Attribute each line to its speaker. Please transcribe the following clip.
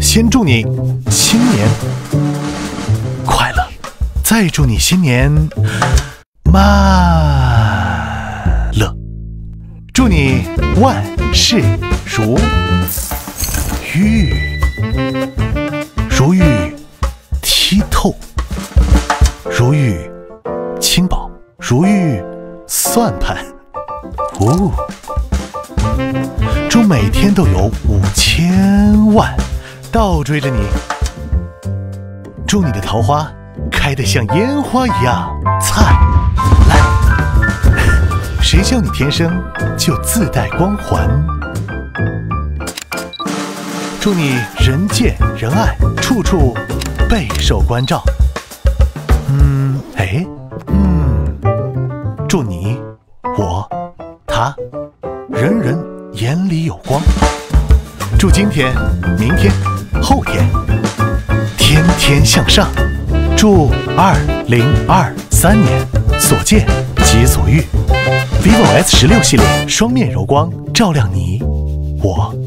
Speaker 1: 先祝你新年快乐，再祝你新年慢乐，祝你万事如玉，如玉剔透，如玉轻薄，如玉算盘。哦，祝每天都有五千万倒追着你，祝你的桃花开得像烟花一样灿烂。谁叫你天生就自带光环？祝你人见人爱，处处备受关照。嗯，哎，嗯，祝你我他人人眼里有光。祝今天、明天、后天天天向上。祝二零二三年所见即所遇，vivo S 十六系列双面柔光照亮你我。